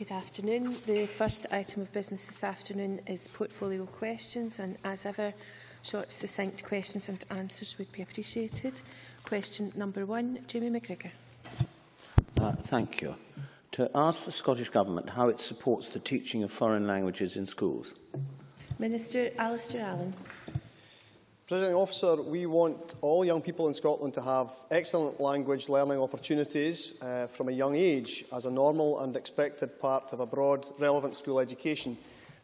Good afternoon. The first item of business this afternoon is portfolio questions and as ever short succinct questions and answers would be appreciated. Question number one, Jamie McGregor. Uh, thank you. To ask the Scottish Government how it supports the teaching of foreign languages in schools. Minister Alistair Allen. President Officer, we want all young people in Scotland to have excellent language learning opportunities uh, from a young age as a normal and expected part of a broad, relevant school education.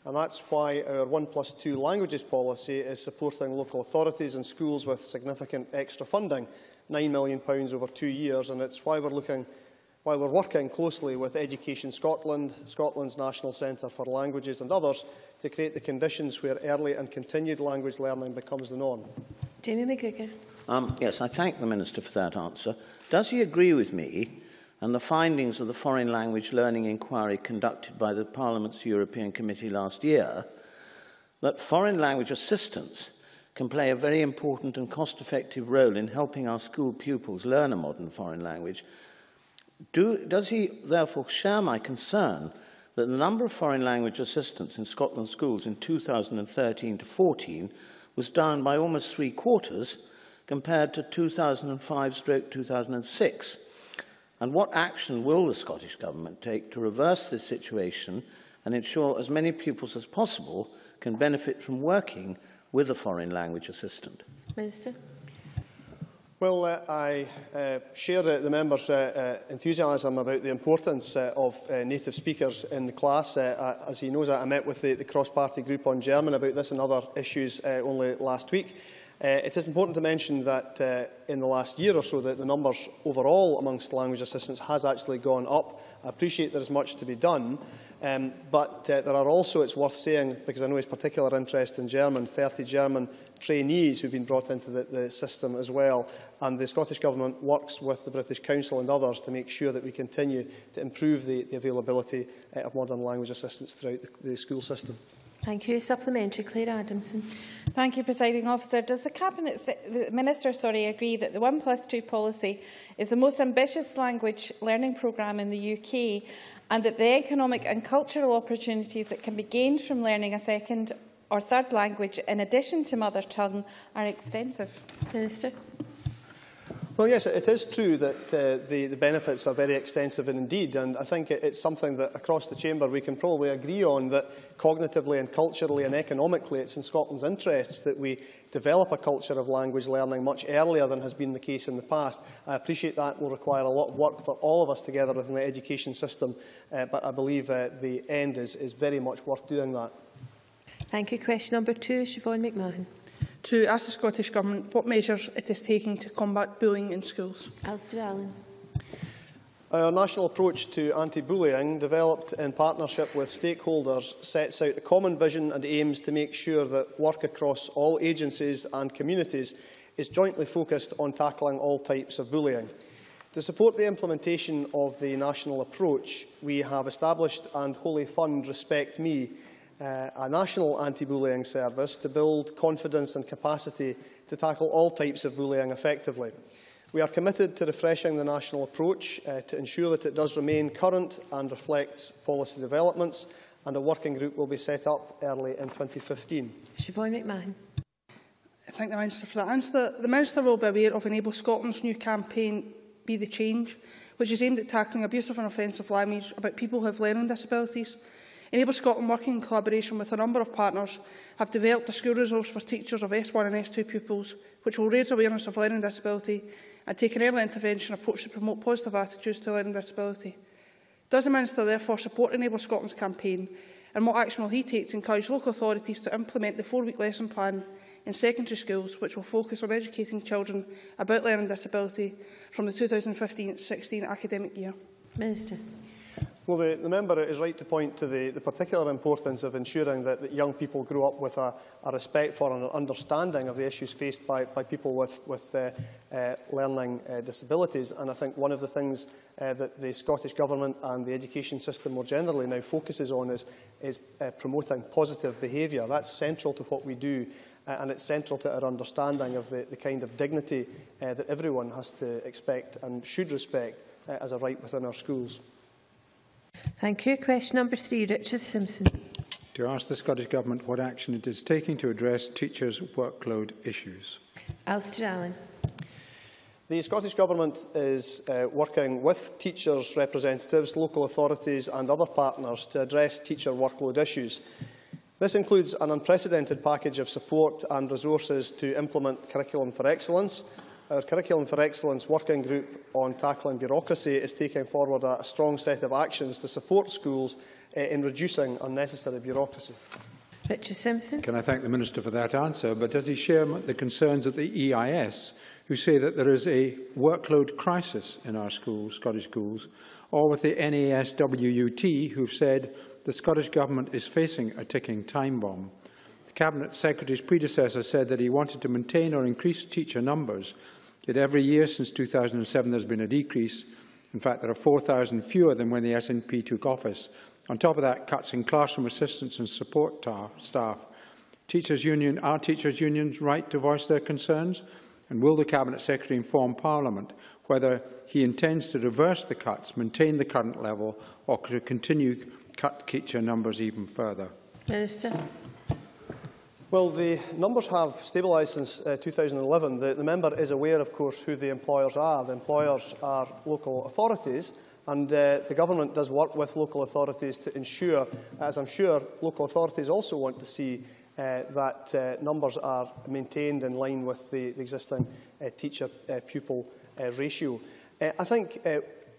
And that's why our 1 plus 2 languages policy is supporting local authorities and schools with significant extra funding, £9 million over two years, and it's why we're looking why we're working closely with Education Scotland, Scotland's National Centre for Languages and others to create the conditions where early and continued language learning becomes the norm. Jamie McGrigor. Um, yes, I thank the Minister for that answer. Does he agree with me and the findings of the Foreign Language Learning Inquiry conducted by the Parliament's European Committee last year that foreign language assistance can play a very important and cost-effective role in helping our school pupils learn a modern foreign language Do, does he therefore share my concern that the number of foreign language assistants in Scotland schools in 2013 to 14 was down by almost three quarters compared to 2005-2006? And what action will the Scottish Government take to reverse this situation and ensure as many pupils as possible can benefit from working with a foreign language assistant? Minister. Well, uh, I uh, share uh, the members' uh, uh, enthusiasm about the importance uh, of native speakers in the class. As he knows, I met with the, the cross-party group on German about this and other issues only last week. It is important to mention that in the last year or so that the numbers overall amongst language assistants has actually gone up. I appreciate there is much to be done, Um, but uh, there are also, it's worth saying, because I know his particular interest in German, 30 German trainees who've been brought into the, the system as well. And the Scottish Government works with the British Council and others to make sure that we continue to improve the, the availability uh, of modern language assistance throughout the, the school system. Thank you. Supplementary, Claire Adamson. Thank you, Presiding Officer. Does the Cabinet the Minister sorry, agree that the 1 plus 2 policy is the most ambitious language learning programme in the UK and that the economic and cultural opportunities that can be gained from learning a second or third language in addition to mother tongue are extensive? Minister. Well, yes, it is true that uh, the, the benefits are very extensive and indeed, and I think it, it's something that across the Chamber we can probably agree on that cognitively and culturally and economically it's in Scotland's interests that we develop a culture of language learning much earlier than has been the case in the past. I appreciate that will require a lot of work for all of us together within the education system, uh, but I believe uh, the end is, is very much worth doing that. Thank you. Question number two, Siobhan McMahon. To ask the Scottish Government what measures it is taking to combat bullying in schools. Alasdair Allan. Our national approach to anti-bullying, developed in partnership with stakeholders, sets out a common vision and aims to make sure that work across all agencies and communities is jointly focused on tackling all types of bullying. To support the implementation of the national approach, we have established and wholly fund Respect Me, uh, a national anti-bullying service to build confidence and capacity to tackle all types of bullying effectively. We are committed to refreshing the national approach uh, to ensure that it does remain current and reflects policy developments, and a working group will be set up early in 2015. Siobhan McMahon. I thank the Minister for that answer. The Minister will be aware of Enable Scotland's new campaign, Be the Change, which is aimed at tackling abusive and offensive language about people who have learning disabilities. Enable Scotland, working in collaboration with a number of partners, have developed a school resource for teachers of S1 and S2 pupils, which will raise awareness of learning disability and take an early intervention approach to promote positive attitudes to learning disability. Does the Minister therefore support Enable Scotland's campaign and what action will he take to encourage local authorities to implement the four-week lesson plan in secondary schools which will focus on educating children about learning disability from the 2015-16 academic year? Minister. Well, the, the member is right to point to the, the particular importance of ensuring that, that young people grow up with a, a respect for and an understanding of the issues faced by, by people with, with uh, uh, learning uh, disabilities. And I think one of the things uh, that the Scottish Government and the education system more generally now focuses on is, is uh, promoting positive behaviour. That's central to what we do uh, and it's central to our understanding of the, the kind of dignity uh, that everyone has to expect and should respect uh, as a right within our schools. Thank you. Question number three, Richard Simpson. To ask the Scottish Government what action it is taking to address teachers' workload issues. Alistair Allen. The Scottish Government is uh, working with teachers' representatives, local authorities and other partners to address teacher workload issues. This includes an unprecedented package of support and resources to implement Curriculum for Excellence, Our Curriculum for Excellence working group on tackling bureaucracy is taking forward a, a strong set of actions to support schools uh, in reducing unnecessary bureaucracy. Richard Simpson. Can I thank the Minister for that answer, but does he share the concerns of the EIS, who say that there is a workload crisis in our schools, Scottish schools, or with the NASUWT, who have said the Scottish Government is facing a ticking time bomb. The Cabinet Secretary's predecessor said that he wanted to maintain or increase teacher numbers, yet every year since 2007 there's been a decrease. In fact, there are 4,000 fewer than when the SNP took office. On top of that, cuts in classroom assistants and support staff. Teachers Union, are teachers' unions right to voice their concerns? And will the Cabinet Secretary inform Parliament whether he intends to reverse the cuts, maintain the current level, or to continue cut teacher numbers even further? Minister. Well, the numbers have stabilised since uh, 2011. The, the member is aware, of course, who the employers are. The employers are local authorities, and uh, the government does work with local authorities to ensure, as I'm sure local authorities also want to see, uh, that uh, numbers are maintained in line with the, the existing uh, teacher-pupil uh, ratio. I think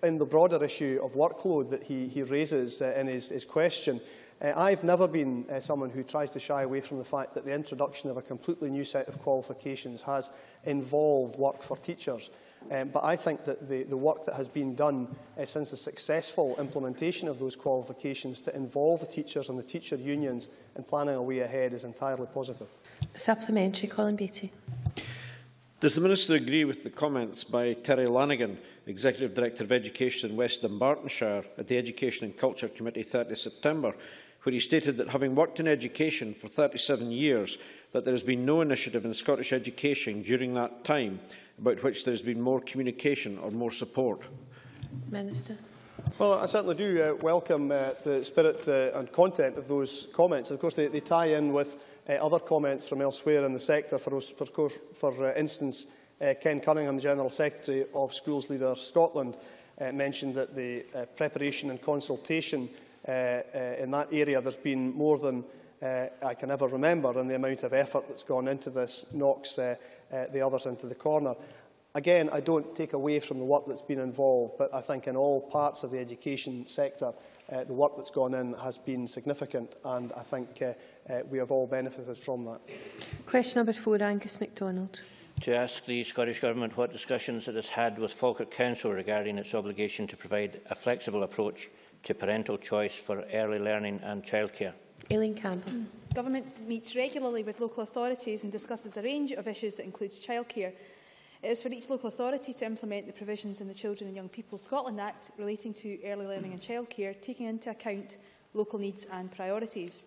in the broader issue of workload that he, he raises in his, his question, uh, I've never been uh, someone who tries to shy away from the fact that the introduction of a completely new set of qualifications has involved work for teachers. Um, but I think that the, the work that has been done uh, since the successful implementation of those qualifications to involve the teachers and the teacher unions in planning a way ahead is entirely positive. Supplementary, Colin Beattie. Does the Minister agree with the comments by Terry Lanagan, Executive Director of Education in West Dunbartonshire, at the Education and Culture Committee 30 September, where he stated that having worked in education for 37 years, that there has been no initiative in Scottish education during that time about which there has been more communication or more support? Minister. Well, I certainly do uh, welcome uh, the spirit uh, and content of those comments. Of course, they, they tie in with uh, other comments from elsewhere in the sector. For, for, for uh, instance, uh, Ken Cunningham, General Secretary of Schools Leader Scotland, uh, mentioned that the uh, preparation and consultation in that area, there's been more than uh, I can ever remember, and the amount of effort that's gone into this knocks uh, uh, the others into the corner. Again, I don't take away from the work that's been involved, but I think in all parts of the education sector, uh, the work that's gone in has been significant, and I think uh, uh, we have all benefited from that. Question number four, Angus MacDonald. To ask the Scottish Government what discussions it has had with Falkirk Council regarding its obligation to provide a flexible approach to parental choice for early learning and childcare. Aileen Campbell. Hmm. Government meets regularly with local authorities and discusses a range of issues that includes childcare. It is for each local authority to implement the provisions in the Children and Young People Scotland Act relating to early learning and childcare, taking into account local needs and priorities.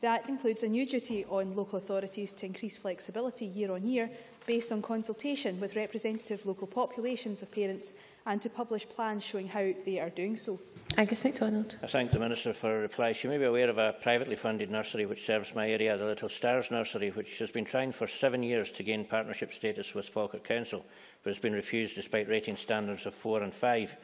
The Act includes a new duty on local authorities to increase flexibility year on year based on consultation with representative local populations of parents and to publish plans showing how they are doing so. Angus MacDonald. I thank the Minister for a reply. She may be aware of a privately funded nursery which serves my area, the Little Stars Nursery, which has been trying for seven years to gain partnership status with Falkirk Council, but has been refused despite rating standards of four and five.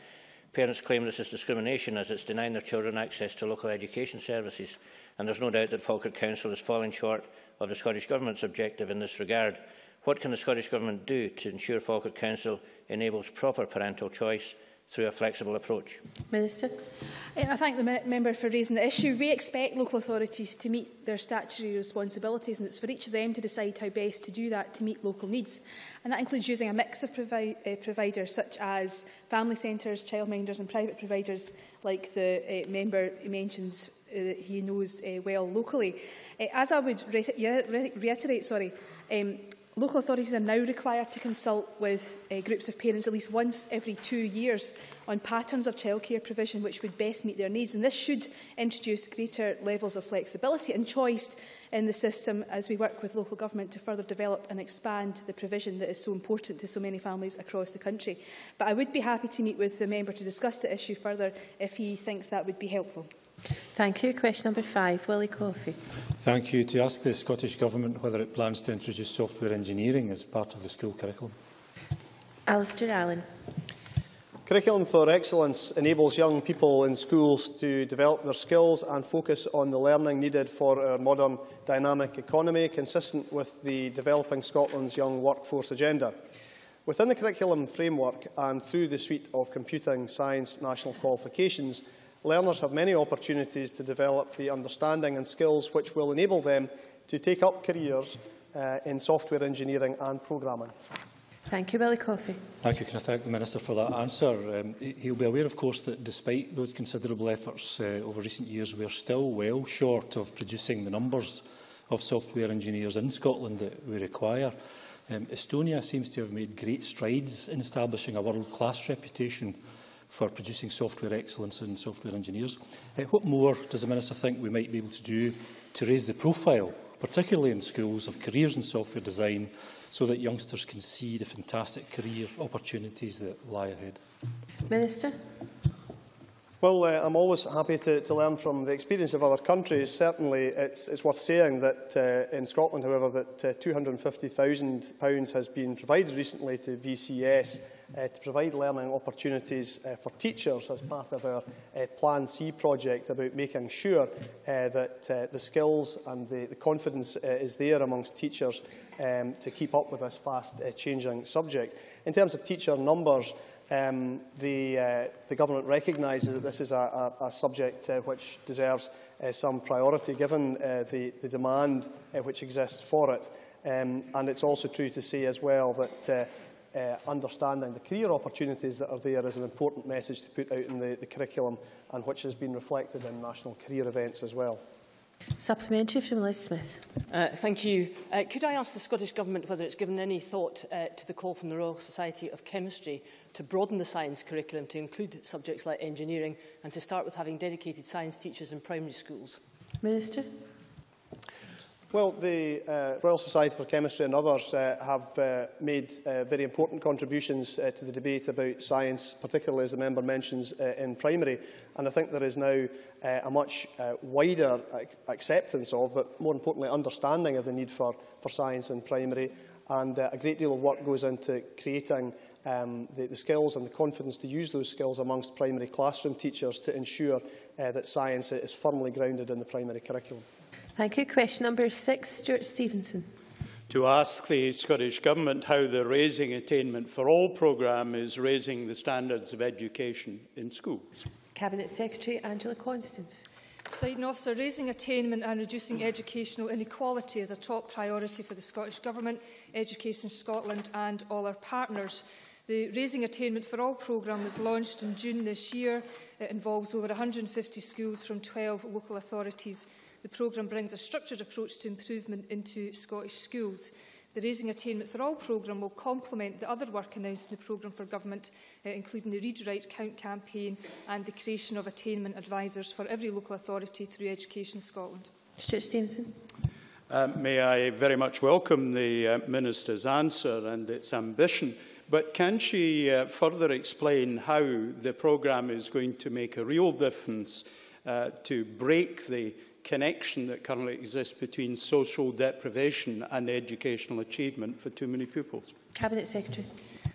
Parents claim this is discrimination as it's denying their children access to local education services, and there's no doubt that Falkirk Council is falling short of the Scottish Government's objective in this regard. What can the Scottish Government do to ensure Falkirk Council enables proper parental choice through a flexible approach. Minister. Eh, I thank the member for raising the issue. We expect local authorities to meet their statutory responsibilities and it's for each of them to decide how best to do that to meet local needs. And that includes using a mix of provi uh, providers such as family centres, childminders and private providers like the uh, member mentions uh, he knows uh, well locally. Uh, as I would re re reiterate, sorry, um, Local authorities are now required to consult with uh, groups of parents at least once every two years on patterns of childcare provision which would best meet their needs. And this should introduce greater levels of flexibility and choice in the system as we work with local government to further develop and expand the provision that is so important to so many families across the country. But I would be happy to meet with the member to discuss the issue further if he thinks that would be helpful. Thank you. Question number five, Willie Coffey. Thank you. To ask the Scottish Government whether it plans to introduce software engineering as part of the school curriculum. Alasdair Allan. Curriculum for Excellence enables young people in schools to develop their skills and focus on the learning needed for our modern dynamic economy, consistent with the Developing Scotland's Young Workforce Agenda. Within the curriculum framework and through the suite of computing science national qualifications, learners have many opportunities to develop the understanding and skills which will enable them to take up careers uh, in software engineering and programming. Thank you, Willie Coffey. Thank you. Can I thank the Minister for that answer? Um, he'll be aware, of course, that despite those considerable efforts uh, over recent years, we're still well short of producing the numbers of software engineers in Scotland that we require. Um, Estonia seems to have made great strides in establishing a world-class reputation for producing software excellence and software engineers. Uh, what more does the Minister think we might be able to do to raise the profile, particularly in schools, of careers in software design so that youngsters can see the fantastic career opportunities that lie ahead? Minister. Well, uh, I'm always happy to, to learn from the experience of other countries. Certainly, it's, it's worth saying that uh, in Scotland, however, that uh, £250,000 has been provided recently to BCS uh, to provide learning opportunities uh, for teachers as part of our uh, Plan C project about making sure uh, that uh, the skills and the, the confidence uh, is there amongst teachers um, to keep up with this fast uh, changing subject. In terms of teacher numbers, um, the, uh, the government recognises that this is a, a, a subject uh, which deserves uh, some priority given uh, the, the demand uh, which exists for it. Um, and it's also true to say as well that uh, uh, understanding the career opportunities that are there is an important message to put out in the, the curriculum and which has been reflected in national career events as well. Supplementary from Liz Smith. Uh, thank you. Uh, could I ask the Scottish Government whether it's given any thought uh, to the call from the Royal Society of Chemistry to broaden the science curriculum to include subjects like engineering and to start with having dedicated science teachers in primary schools? Minister. Well, the uh, Royal Society for Chemistry and others uh, have uh, made uh, very important contributions uh, to the debate about science, particularly as the member mentions uh, in primary. And I think there is now uh, a much uh, wider ac acceptance of, but more importantly, understanding of the need for, for science in primary. And uh, a great deal of work goes into creating um, the, the skills and the confidence to use those skills amongst primary classroom teachers to ensure uh, that science is firmly grounded in the primary curriculum. Thank you. Question number six, Stuart Stevenson. To ask the Scottish Government how the Raising Attainment for All programme is raising the standards of education in schools. Cabinet Secretary Angela Constance. Presiding officer, raising attainment and reducing educational inequality is a top priority for the Scottish Government, Education Scotland and all our partners. The Raising Attainment for All programme was launched in June this year. It involves over 150 schools from 12 local authorities The programme brings a structured approach to improvement into Scottish schools. The Raising Attainment for All programme will complement the other work announced in the programme for government, uh, including the Read Write Count campaign and the creation of attainment advisors for every local authority through Education Scotland. Stewart Stevenson. Uh, may I very much welcome the uh, Minister's answer and its ambition, but can she uh, further explain how the programme is going to make a real difference uh, to break the connection that currently exists between social deprivation and educational achievement for too many pupils? Cabinet Secretary.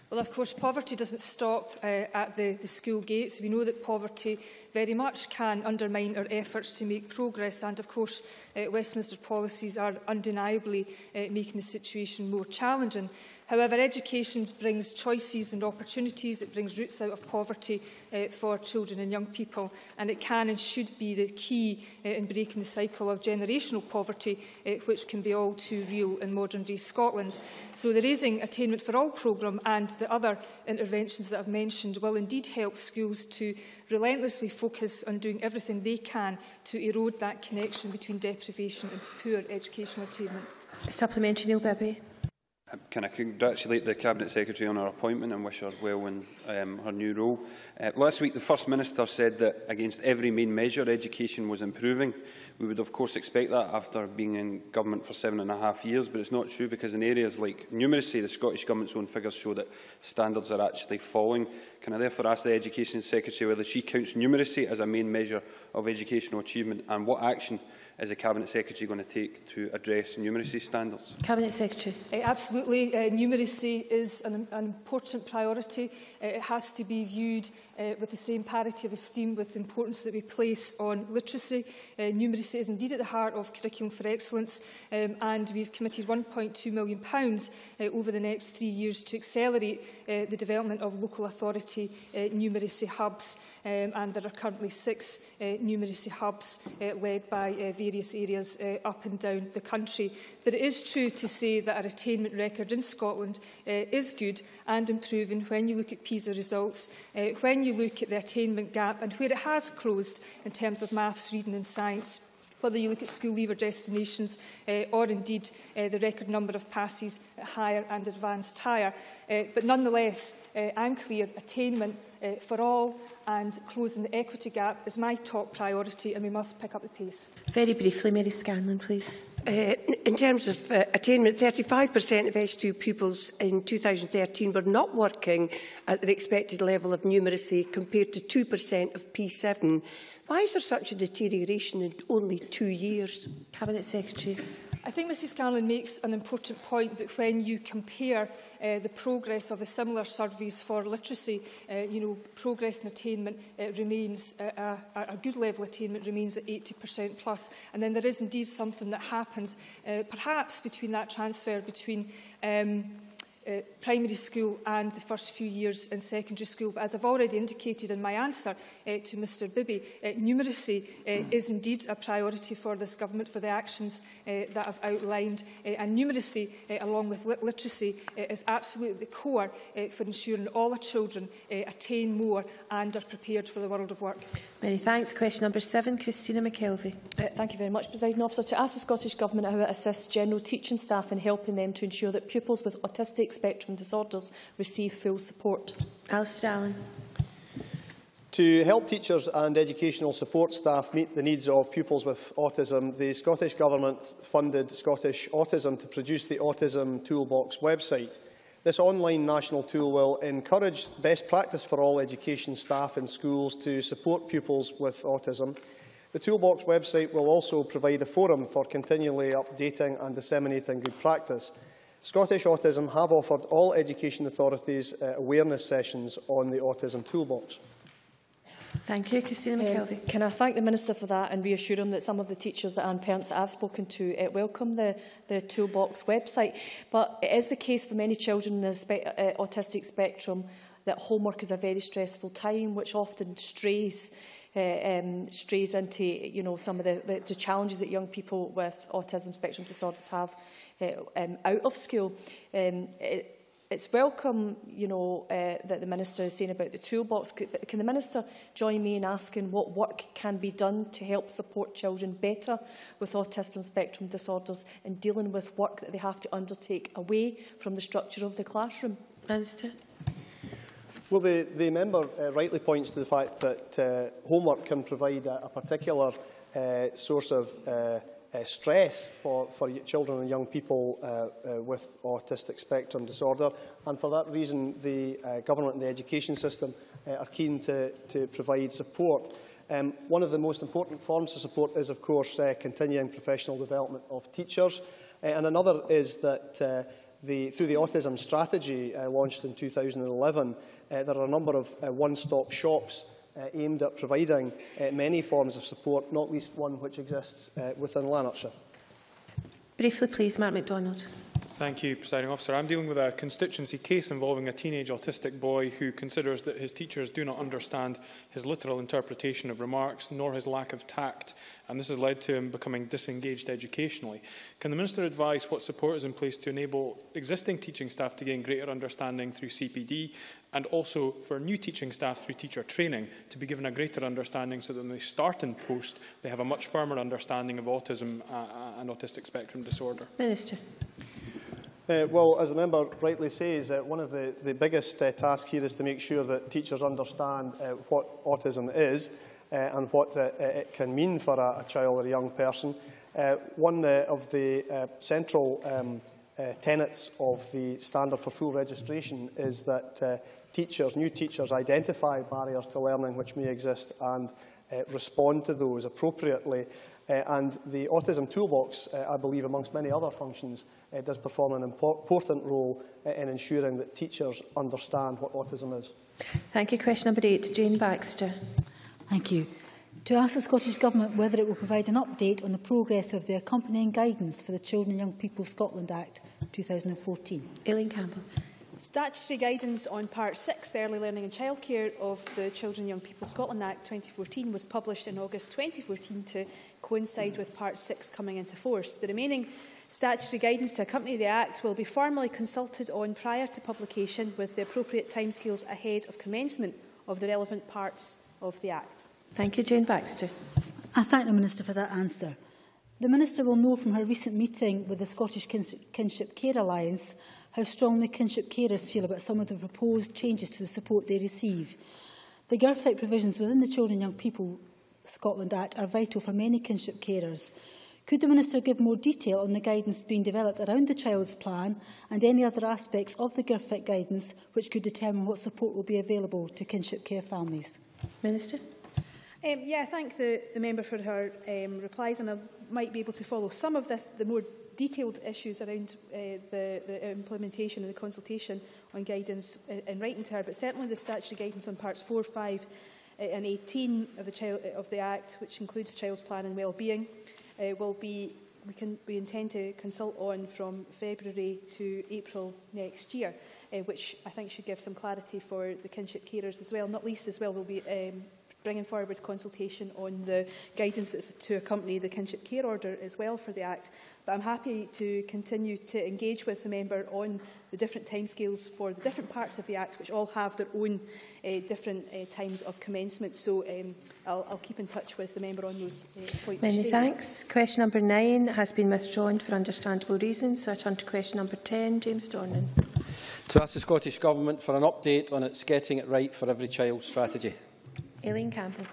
Well, of course, poverty doesn't stop uh, at the, the school gates. We know that poverty very much can undermine our efforts to make progress. And, of course, uh, Westminster policies are undeniably uh, making the situation more challenging. However, education brings choices and opportunities, it brings roots out of poverty uh, for children and young people, and it can and should be the key uh, in breaking the cycle of generational poverty, uh, which can be all too real in modern-day Scotland. So the Raising Attainment for All programme and the other interventions that I've mentioned will indeed help schools to relentlessly focus on doing everything they can to erode that connection between deprivation and poor educational attainment. Supplementary Neil Bibby. Um, can I congratulate the Cabinet Secretary on her appointment and wish her well in um, her new role? Uh, last week, the First Minister said that against every main measure, education was improving. We would, of course, expect that after being in government for seven and a half years, but it's not true because in areas like numeracy, the Scottish Government's own figures show that standards are actually falling. Can I therefore ask the Education Secretary whether she counts numeracy as a main measure of educational achievement and what action is the Cabinet Secretary going to take to address numeracy standards? Cabinet Secretary. Uh, absolutely. Uh, numeracy is an, an important priority. Uh, it has to be viewed uh, with the same parity of esteem with the importance that we place on literacy. Uh, numeracy is indeed at the heart of Curriculum for Excellence um, and we've committed £1.2 million pounds, uh, over the next three years to accelerate uh, the development of local authority uh, numeracy hubs um, and there are currently six uh, numeracy hubs uh, led by uh, various areas uh, up and down the country. But it is true to say that our attainment record in Scotland uh, is good and improving when you look at PISA results, uh, when you look at the attainment gap and where it has closed in terms of maths, reading and science whether you look at school leaver destinations, uh, or indeed uh, the record number of passes at higher and advanced higher. Uh, but nonetheless, uh, I'm clear attainment uh, for all and closing the equity gap is my top priority and we must pick up the pace. Very briefly, Mary Scanlon, please. Uh, in terms of uh, attainment, 35% of S2 pupils in 2013 were not working at their expected level of numeracy compared to 2% of P7 Why is there such a deterioration in only two years? Cabinet Secretary. I think Mrs Scanlon makes an important point that when you compare uh, the progress of the similar surveys for literacy, uh, you know, progress and attainment uh, remains, uh, a, a good level attainment remains at 80% plus. And then there is indeed something that happens, uh, perhaps between that transfer between um, uh, primary school and the first few years in secondary school. But as I've already indicated in my answer uh, to Mr Bibby, uh, numeracy uh, is indeed a priority for this government for the actions uh, that I've outlined. Uh, and numeracy, uh, along with lit literacy, uh, is absolutely the core uh, for ensuring all our children uh, attain more and are prepared for the world of work. Many thanks. Question number seven, Christina McKelvie. Uh, thank you very much, President Officer. To ask the Scottish Government how it assists general teaching staff in helping them to ensure that pupils with autistic spectrum disorders receive full support. Alasdair Allan. To help teachers and educational support staff meet the needs of pupils with autism, the Scottish Government funded Scottish Autism to produce the Autism Toolbox website. This online national tool will encourage best practice for all education staff in schools to support pupils with autism. The Toolbox website will also provide a forum for continually updating and disseminating good practice. Scottish Autism have offered all education authorities uh, awareness sessions on the Autism Toolbox. Thank you, Christina um, McKelvey. Um, can I thank the Minister for that and reassure him that some of the teachers and parents that I've spoken to uh, welcome the, the Toolbox website. But it is the case for many children in the spe uh, autistic spectrum that homework is a very stressful time, which often strays uh, um, strays into you know some of the, the, the challenges that young people with autism spectrum disorders have uh, um, out of school. Um, it, It's welcome, you know, uh, that the Minister is saying about the toolbox, but can the Minister join me in asking what work can be done to help support children better with autism spectrum disorders and dealing with work that they have to undertake away from the structure of the classroom? Minister. Well, the, the member uh, rightly points to the fact that uh, homework can provide a, a particular uh, source of uh, uh, stress for, for children and young people uh, uh, with autistic spectrum disorder. And for that reason, the uh, government and the education system uh, are keen to, to provide support. Um, one of the most important forms of support is, of course, uh, continuing professional development of teachers. Uh, and another is that uh, the, through the autism strategy uh, launched in 2011, uh, there are a number of uh, one-stop shops uh, aimed at providing uh, many forms of support, not least one which exists uh, within Lanarkshire. Briefly, please, Mark MacDonald. Thank you, Presiding Officer. I'm dealing with a constituency case involving a teenage autistic boy who considers that his teachers do not understand his literal interpretation of remarks nor his lack of tact, and this has led to him becoming disengaged educationally. Can the Minister advise what support is in place to enable existing teaching staff to gain greater understanding through CPD and also for new teaching staff through teacher training to be given a greater understanding so that when they start in post, they have a much firmer understanding of autism uh, and autistic spectrum disorder? Minister. Uh, well, as the member rightly says, uh, one of the, the biggest uh, tasks here is to make sure that teachers understand uh, what autism is uh, and what uh, uh, it can mean for a, a child or a young person. Uh, one uh, of the uh, central um, uh, tenets of the standard for full registration is that uh, teachers, new teachers identify barriers to learning which may exist and uh, respond to those appropriately. Uh, and the Autism Toolbox, uh, I believe, amongst many other functions, uh, does perform an important role uh, in ensuring that teachers understand what autism is. Thank you. Question number eight, Jane Baxter. Thank you. To ask the Scottish Government whether it will provide an update on the progress of the accompanying guidance for the Children and Young People Scotland Act 2014. Aileen Campbell. Statutory guidance on Part 6, the Early Learning and Childcare of the Children and Young People Scotland Act 2014, was published in August 2014 to coincide with Part 6 coming into force. The remaining statutory guidance to accompany the Act will be formally consulted on prior to publication with the appropriate timescales ahead of commencement of the relevant parts of the Act. Thank you, Jayne Baxter. I thank the Minister for that answer. The Minister will know from her recent meeting with the Scottish Kinship Care Alliance how strongly kinship carers feel about some of the proposed changes to the support they receive. The GIRFEC provisions within the Children and Young People Scotland Act are vital for many kinship carers. Could the Minister give more detail on the guidance being developed around the child's plan and any other aspects of the GIRFIT guidance which could determine what support will be available to kinship care families? Minister. Um, yeah, I thank the, the member for her um, replies and I might be able to follow some of this, the more detailed issues around uh, the, the implementation and the consultation on guidance in, in writing to her, but certainly the statutory guidance on parts 4, 5 and 18 of the, child, uh, of the Act, which includes child's plan and well-being, uh, will be we, can, we intend to consult on from February to April next year, uh, which I think should give some clarity for the kinship carers as well. Not least as well, we'll be um, bringing forward consultation on the guidance that's to accompany the kinship care order as well for the Act. But I'm happy to continue to engage with the member on the different timescales for the different parts of the Act, which all have their own uh, different uh, times of commencement. So um, I'll, I'll keep in touch with the member on those uh, points. Many thanks. Question number nine has been withdrawn for understandable reasons. So I turn to question number 10, James Dornan. To ask the Scottish Government for an update on its Getting It Right for Every Child strategy. Aileen Campbell.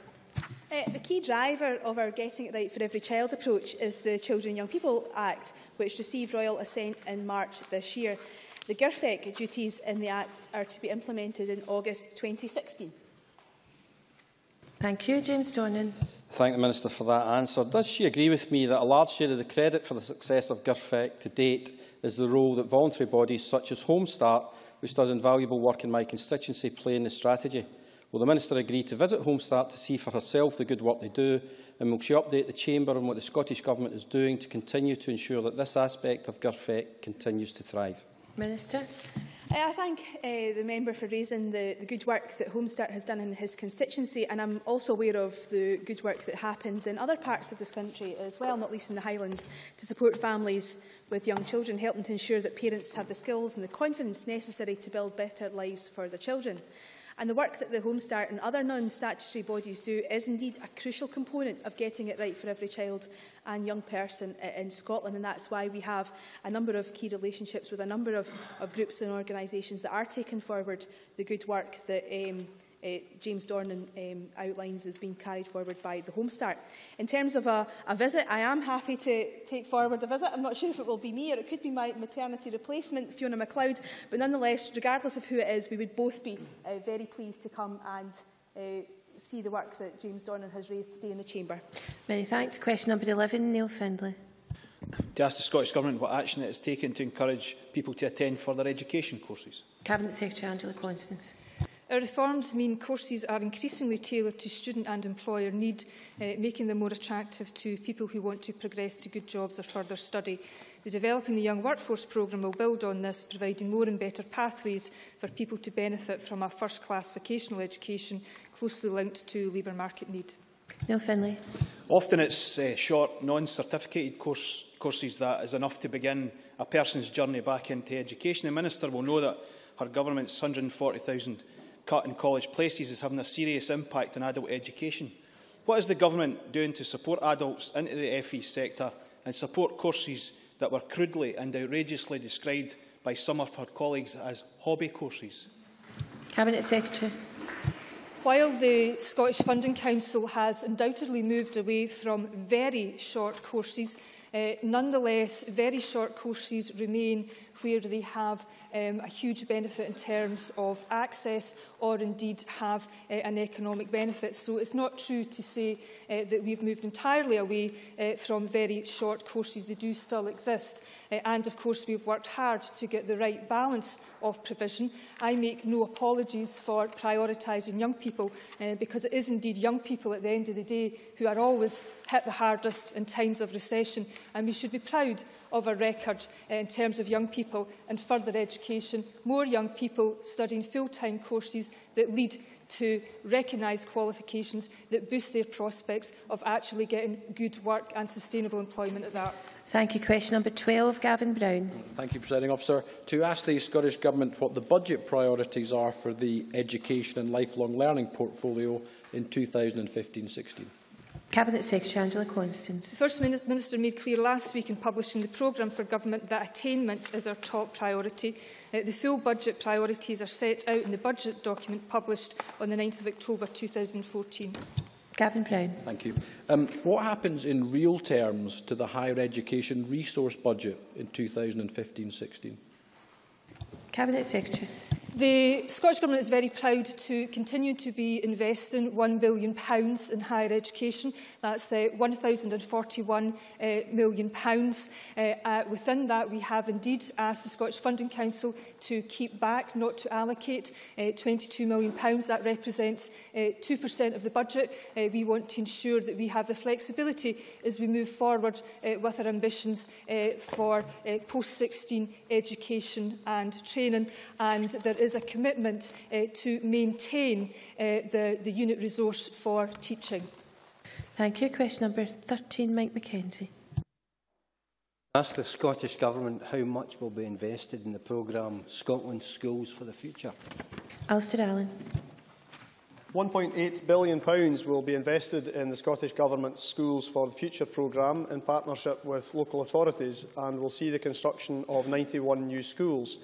Uh, the key driver of our Getting It Right for Every Child approach is the Children and Young People Act, which received royal assent in March this year. The GIRFEC duties in the Act are to be implemented in August 2016. Thank you. James Dornan. Thank the Minister for that answer. Does she agree with me that a large share of the credit for the success of GIRFEC to date is the role that voluntary bodies such as Home Start, which does invaluable work in my constituency, play in the strategy? Will the Minister agree to visit Homestart to see for herself the good work they do? And will she update the Chamber on what the Scottish Government is doing to continue to ensure that this aspect of GIRFEC continues to thrive? Minister. I thank uh, the member for raising the, the good work that Homestart has done in his constituency and I'm also aware of the good work that happens in other parts of this country as well, not least in the Highlands, to support families with young children, helping to ensure that parents have the skills and the confidence necessary to build better lives for their children. And the work that the Home Start and other non-statutory bodies do is indeed a crucial component of getting it right for every child and young person in Scotland. And that's why we have a number of key relationships with a number of, of groups and organisations that are taking forward the good work that um, uh, James Dornan um, outlines is being carried forward by the Home Start. In terms of a, a visit, I am happy to take forward a visit. I'm not sure if it will be me or it could be my maternity replacement, Fiona MacLeod, but nonetheless, regardless of who it is, we would both be uh, very pleased to come and uh, see the work that James Dornan has raised today in the Chamber. Many thanks. Question number 11, Neil Findlay. To ask the Scottish Government what action it has taken to encourage people to attend further education courses. Cabinet Secretary Angela Constance. Our reforms mean courses are increasingly tailored to student and employer need, uh, making them more attractive to people who want to progress to good jobs or further study. The Developing the Young Workforce programme will build on this, providing more and better pathways for people to benefit from a first-class vocational education closely linked to labour market need. Neil Findlay. Often it's uh, short, non-certificated course, courses that is enough to begin a person's journey back into education. The Minister will know that her government's 140,000 cut in college places is having a serious impact on adult education. What is the Government doing to support adults into the FE sector and support courses that were crudely and outrageously described by some of her colleagues as hobby courses? Cabinet Secretary. While the Scottish Funding Council has undoubtedly moved away from very short courses, uh, nonetheless, very short courses remain where they have um, a huge benefit in terms of access or indeed have uh, an economic benefit. So it's not true to say uh, that we've moved entirely away uh, from very short courses. They do still exist. Uh, and of course, we've worked hard to get the right balance of provision. I make no apologies for prioritising young people uh, because it is indeed young people at the end of the day who are always hit the hardest in times of recession and we should be proud of our record uh, in terms of young people and further education, more young people studying full-time courses that lead to recognised qualifications that boost their prospects of actually getting good work and sustainable employment at that. Thank you. Question number 12, Gavin Brown. Thank you, Presiding Officer. To ask the Scottish Government what the budget priorities are for the education and lifelong learning portfolio in 2015-16. Cabinet Secretary Angela Constance. The First Minister made clear last week in publishing the programme for government that attainment is our top priority. Uh, the full budget priorities are set out in the budget document published on the 9th of October 2014. Gavin Brown. Thank you. Um, what happens in real terms to the higher education resource budget in 2015-16? Cabinet Secretary. The Scottish Government is very proud to continue to be investing £1 billion in higher education. That's uh, £1,041 uh, million. Pounds. Uh, uh, within that, we have indeed asked the Scottish Funding Council to keep back, not to allocate uh, £22 million. Pounds. That represents uh, 2% of the budget. Uh, we want to ensure that we have the flexibility as we move forward uh, with our ambitions uh, for uh, post-16 education and training. And there is a commitment uh, to maintain uh, the, the unit resource for teaching. Thank you. Question number 13, Mike MacKenzie. Ask the Scottish Government how much will be invested in the programme Scotland Schools for the Future. Alasdair Allan. £1.8 billion pounds will be invested in the Scottish Government's Schools for the Future programme in partnership with local authorities and will see the construction of 91 new schools.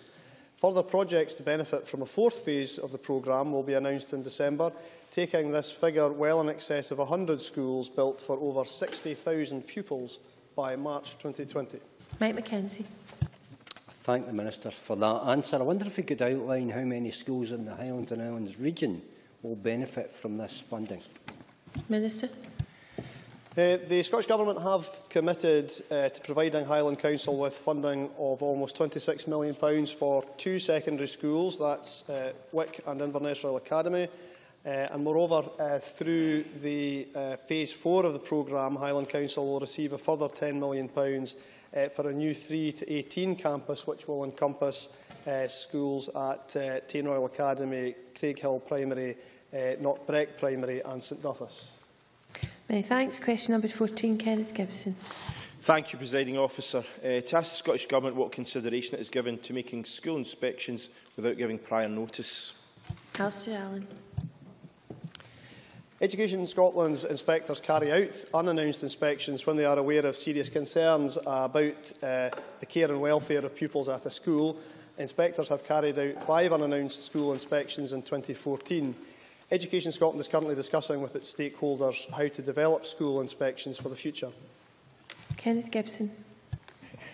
Further projects to benefit from a fourth phase of the programme will be announced in December, taking this figure well in excess of 100 schools built for over 60,000 pupils by March 2020. Mike McKenzie. Thank the Minister for that answer. I wonder if he could outline how many schools in the Highlands and Islands region will benefit from this funding. Minister. Uh, the Scottish Government have committed uh, to providing Highland Council with funding of almost £26 million for two secondary schools, that's uh, Wick and Inverness Royal Academy, uh, and moreover, uh, through the uh, phase four of the programme, Highland Council will receive a further £10 million uh, for a new 3 to 18 campus, which will encompass uh, schools at uh, Tain Royal Academy, Craighill Primary, uh, Knockbreck Primary and St Duffus. Many thanks. Question number 14, Kenneth Gibson. Thank you, Presiding Officer. Uh, to ask the Scottish Government what consideration it is given to making school inspections without giving prior notice. Alistair Allen. Education Scotland's inspectors carry out unannounced inspections when they are aware of serious concerns about uh, the care and welfare of pupils at a school. Inspectors have carried out five unannounced school inspections in 2014. Education Scotland is currently discussing with its stakeholders how to develop school inspections for the future. Kenneth Gibson.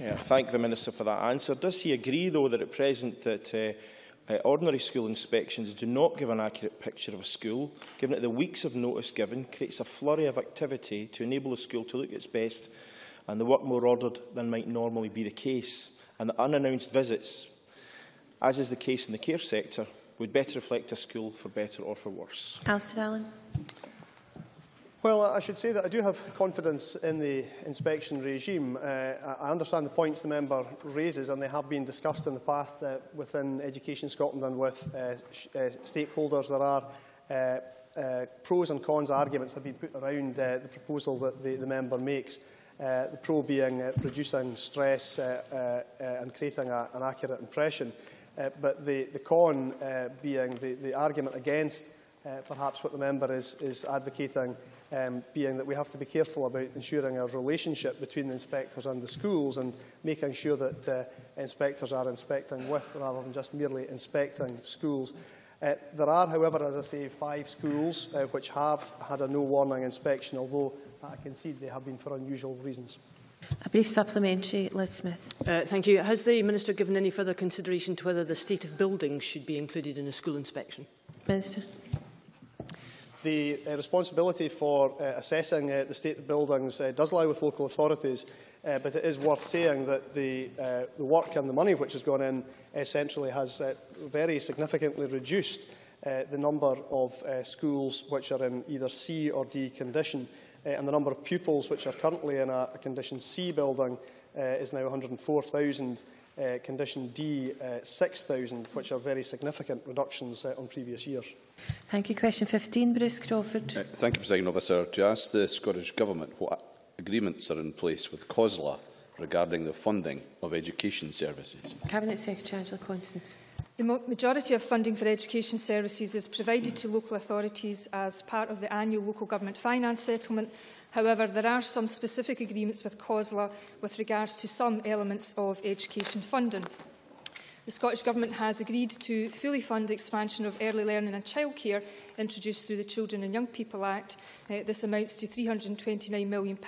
Yeah, thank the Minister for that answer. Does he agree, though, that at present that uh, uh, ordinary school inspections do not give an accurate picture of a school, given that the weeks of notice given creates a flurry of activity to enable the school to look its best and the work more ordered than might normally be the case, and the unannounced visits, as is the case in the care sector, would better reflect a school for better or for worse? Alasdair Allan. Well, I should say that I do have confidence in the inspection regime. Uh, I understand the points the member raises and they have been discussed in the past uh, within Education Scotland and with uh, uh, stakeholders. There are uh, uh, pros and cons arguments have been put around uh, the proposal that the, the member makes. Uh, the pro being uh, reducing stress uh, uh, uh, and creating a, an accurate impression, Uh, but the, the con uh, being the, the argument against uh, perhaps what the member is, is advocating um, being that we have to be careful about ensuring a relationship between the inspectors and the schools and making sure that uh, inspectors are inspecting with rather than just merely inspecting schools. Uh, there are, however, as I say, five schools uh, which have had a no warning inspection, although I concede they have been for unusual reasons. A brief supplementary, Liz Smith. Uh, thank you. Has the Minister given any further consideration to whether the state of buildings should be included in a school inspection? Minister. The uh, responsibility for uh, assessing uh, the state of buildings uh, does lie with local authorities, uh, but it is worth saying that the, uh, the work and the money which has gone in essentially has uh, very significantly reduced uh, the number of uh, schools which are in either C or D condition, uh, and the number of pupils which are currently in a, a Condition C building uh, is now 104,000, uh, Condition D uh, 6,000, which are very significant reductions uh, on previous years. Thank you. Question 15, Bruce Crawford. Uh, thank you, President Officer. To ask the Scottish Government what agreements are in place with COSLA regarding the funding of education services. Cabinet Secretary Angela Constance. The majority of funding for education services is provided to local authorities as part of the annual local government finance settlement. However, there are some specific agreements with COSLA with regards to some elements of education funding. The Scottish Government has agreed to fully fund the expansion of early learning and childcare introduced through the Children and Young People Act. Uh, this amounts to £329 million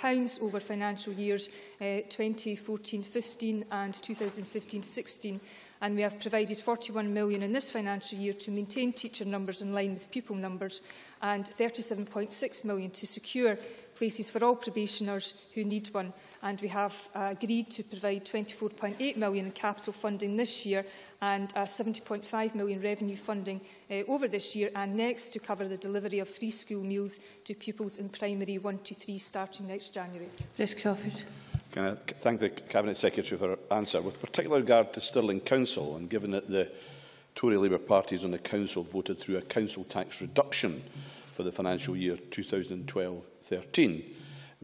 over financial years uh, 2014-15 and 2015-16 and we have provided 41 million in this financial year to maintain teacher numbers in line with pupil numbers and 37.6 million to secure places for all probationers who need one and we have uh, agreed to provide 24.8 million in capital funding this year and uh, 70.5 million revenue funding uh, over this year and next to cover the delivery of free school meals to pupils in primary 1 to 3 starting next January. Bruce Crawford. Can I thank the Cabinet Secretary for her answer. With particular regard to Stirling Council and given that the Tory Labour parties on the Council voted through a council tax reduction for the financial year 2012-13,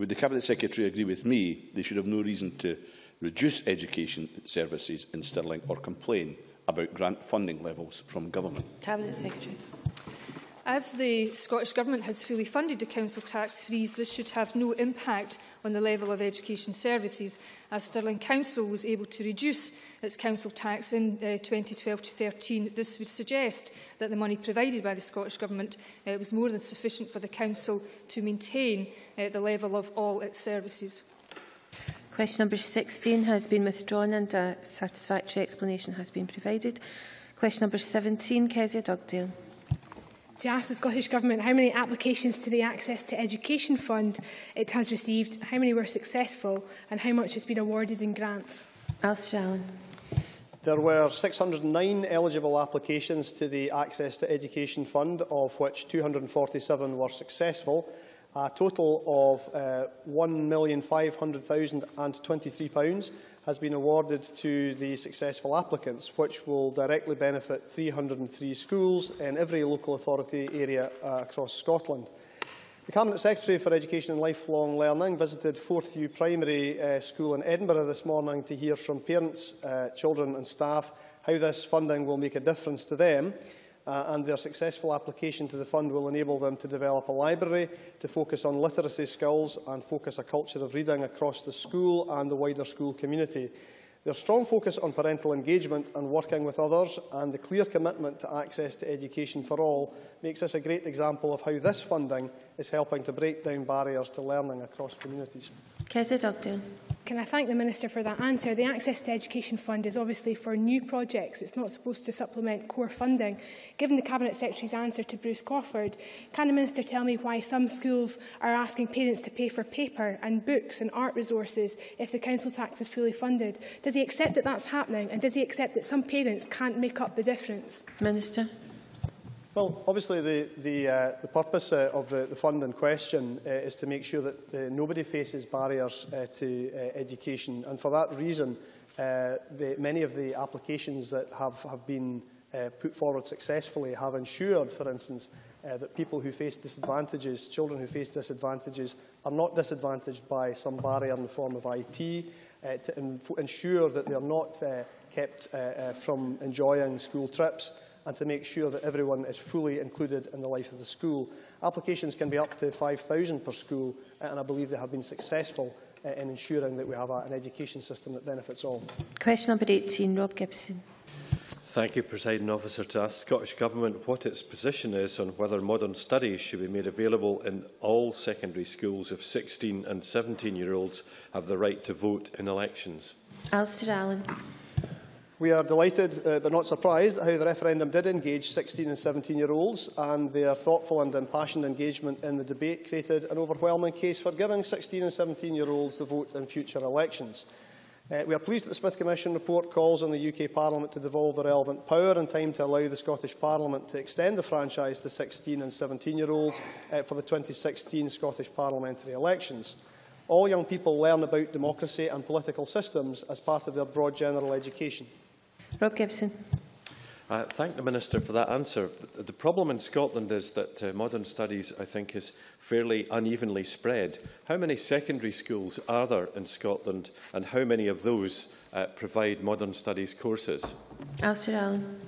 Would the Cabinet Secretary agree with me they should have no reason to reduce education services in Stirling or complain about grant funding levels from government? Cabinet Secretary. As the Scottish Government has fully funded the council tax freeze, this should have no impact on the level of education services, as Stirling Council was able to reduce its council tax in uh, 2012 to 13. This would suggest that the money provided by the Scottish Government uh, was more than sufficient for the council to maintain uh, the level of all its services. Question number 16 has been withdrawn and a satisfactory explanation has been provided. Question number 17, Kezia Dugdale. To ask the Scottish Government how many applications to the Access to Education Fund it has received, how many were successful and how much has been awarded in grants. Alasdair Allan. There were 609 eligible applications to the Access to Education Fund, of which 247 were successful. A total of uh, £1,500,023 has been awarded to the successful applicants, which will directly benefit 303 schools in every local authority area uh, across Scotland. The Cabinet Secretary for Education and Lifelong Learning visited Forth U Primary uh, School in Edinburgh this morning to hear from parents, uh, children and staff how this funding will make a difference to them. Uh, and their successful application to the fund will enable them to develop a library, to focus on literacy skills and focus a culture of reading across the school and the wider school community. Their strong focus on parental engagement and working with others and the clear commitment to access to education for all makes this a great example of how this funding is helping to break down barriers to learning across communities. Kezia Dugdale. Can I thank the Minister for that answer? The Access to Education Fund is obviously for new projects. It's not supposed to supplement core funding. Given the Cabinet Secretary's answer to Bruce Crawford, can the Minister tell me why some schools are asking parents to pay for paper and books and art resources if the council tax is fully funded? Does he accept that that's happening and does he accept that some parents can't make up the difference? Minister. Well, obviously the, the, uh, the purpose uh, of the, the fund in question uh, is to make sure that uh, nobody faces barriers uh, to uh, education. And for that reason uh, the, many of the applications that have, have been uh, put forward successfully have ensured, for instance, uh, that people who face disadvantages, children who face disadvantages, are not disadvantaged by some barrier in the form of IT, uh, to ensure that they are not uh, kept uh, uh, from enjoying school trips, and to make sure that everyone is fully included in the life of the school. Applications can be up to 5,000 per school, uh, and I believe they have been successful uh, in ensuring that we have a, an education system that benefits all. Question number 18, Rob Gibson. Thank you, Presiding Officer, to ask Scottish Government what its position is on whether modern studies should be made available in all secondary schools if 16 and 17-year-olds have the right to vote in elections. Alistair Allen. We are delighted uh, but not surprised at how the referendum did engage 16 and 17 year olds and their thoughtful and impassioned engagement in the debate created an overwhelming case for giving 16 and 17 year olds the vote in future elections. Uh, we are pleased that the Smith Commission report calls on the UK Parliament to devolve the relevant power in time to allow the Scottish Parliament to extend the franchise to 16 and 17 year olds uh, for the 2016 Scottish parliamentary elections. All young people learn about democracy and political systems as part of their broad general education. Rob Gibson. I thank the Minister for that answer. The problem in Scotland is that uh, modern studies, I think, is fairly unevenly spread. How many secondary schools are there in Scotland and how many of those uh, provide modern studies courses? Alasdair Allan.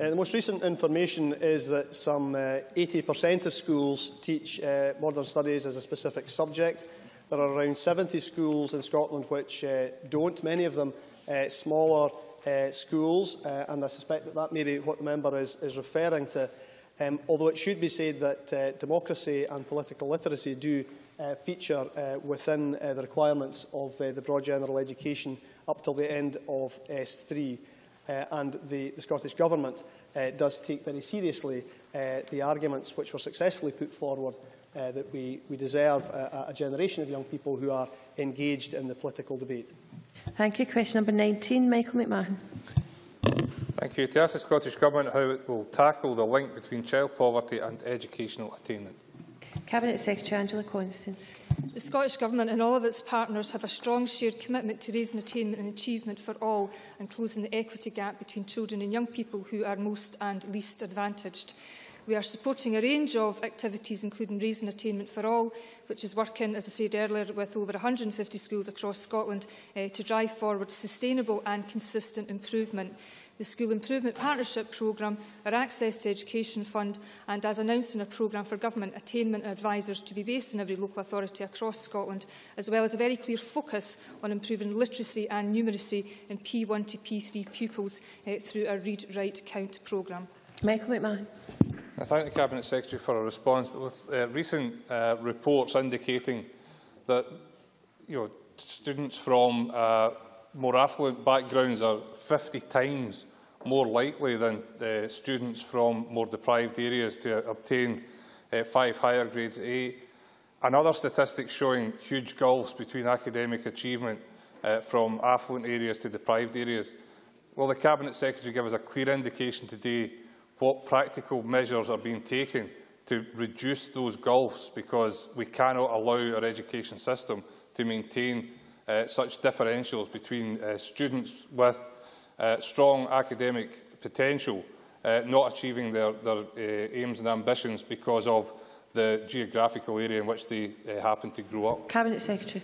Uh, the most recent information is that some 80% uh, of schools teach uh, modern studies as a specific subject. There are around 70 schools in Scotland which uh, don't, many of them uh, smaller uh, schools, uh, and I suspect that that may be what the member is, is referring to. Um, although it should be said that uh, democracy and political literacy do uh, feature uh, within uh, the requirements of uh, the broad general education up till the end of S3. Uh, and the, the Scottish Government uh, does take very seriously uh, the arguments which were successfully put forward uh, that we, we deserve a, a generation of young people who are engaged in the political debate. Thank you. Question number 19, Michael McMahon. Thank you. To ask the Scottish Government how it will tackle the link between child poverty and educational attainment. Cabinet Secretary Angela Constance. The Scottish Government and all of its partners have a strong shared commitment to raising attainment and achievement for all and closing the equity gap between children and young people who are most and least advantaged. We are supporting a range of activities, including Raising Attainment for All, which is working, as I said earlier, with over 150 schools across Scotland uh, to drive forward sustainable and consistent improvement. The School Improvement Partnership Programme, our Access to Education Fund and, as announced in a programme for government attainment advisors to be based in every local authority across Scotland, as well as a very clear focus on improving literacy and numeracy in P1 to P3 pupils uh, through our Read, Write, Count programme. Michael McMahon. I thank the Cabinet Secretary for a response, but with uh, recent uh, reports indicating that you know, students from uh, more affluent backgrounds are 50 times more likely than uh, students from more deprived areas to obtain uh, five higher grades A. And other statistics showing huge gulfs between academic achievement uh, from affluent areas to deprived areas. Will the Cabinet Secretary give us a clear indication today what practical measures are being taken to reduce those gulfs because we cannot allow our education system to maintain uh, such differentials between uh, students with uh, strong academic potential uh, not achieving their, their uh, aims and ambitions because of the geographical area in which they uh, happen to grow up. Cabinet Secretary.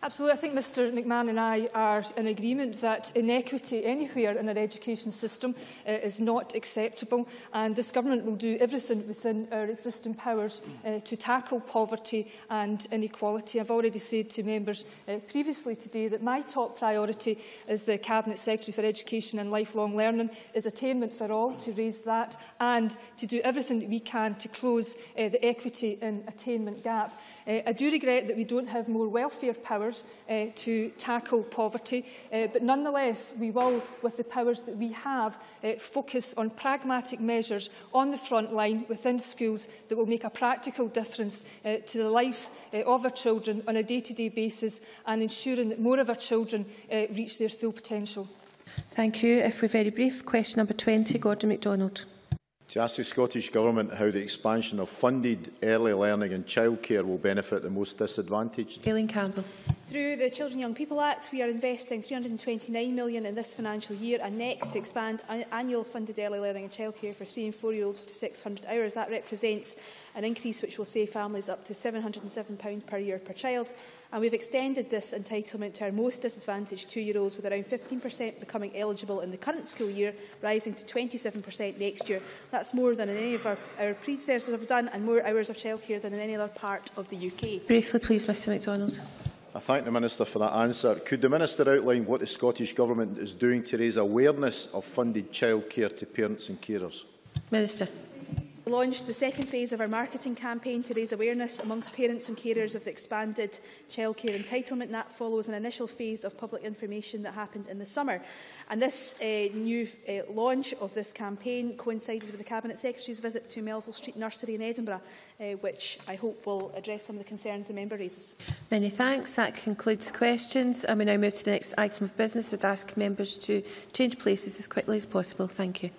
Absolutely. I think Mr McMahon and I are in agreement that inequity anywhere in our education system uh, is not acceptable and this government will do everything within our existing powers uh, to tackle poverty and inequality. I've already said to members uh, previously today that my top priority as the Cabinet Secretary for Education and Lifelong Learning is attainment for all to raise that and to do everything that we can to close uh, the equity and attainment gap. Uh, I do regret that we don't have more welfare powers uh, to tackle poverty, uh, but nonetheless, we will, with the powers that we have, uh, focus on pragmatic measures on the front line within schools that will make a practical difference uh, to the lives uh, of our children on a day-to-day -day basis and ensuring that more of our children uh, reach their full potential. Thank you. If we're very brief, question number 20, Gordon MacDonald to ask the Scottish Government how the expansion of funded early learning and childcare will benefit the most disadvantaged. Aileen Campbell. Through the Children and Young People Act, we are investing £329 million in this financial year and next to expand annual funded early learning and childcare for three and four-year-olds to 600 hours. That represents an increase which will save families up to £707 per year per child And we've extended this entitlement to our most disadvantaged two-year-olds, with around 15% becoming eligible in the current school year, rising to 27% next year. That's more than any of our, our predecessors have done and more hours of childcare than in any other part of the UK. Briefly, please, Mr MacDonald. I thank the Minister for that answer. Could the Minister outline what the Scottish Government is doing to raise awareness of funded childcare to parents and carers? Minister launched the second phase of our marketing campaign to raise awareness amongst parents and carers of the expanded childcare entitlement. That follows an initial phase of public information that happened in the summer. And this uh, new uh, launch of this campaign coincided with the Cabinet Secretary's visit to Melville Street Nursery in Edinburgh, uh, which I hope will address some of the concerns the member raises. Many thanks. That concludes questions. I may now move to the next item of business. I'd ask members to change places as quickly as possible. Thank you.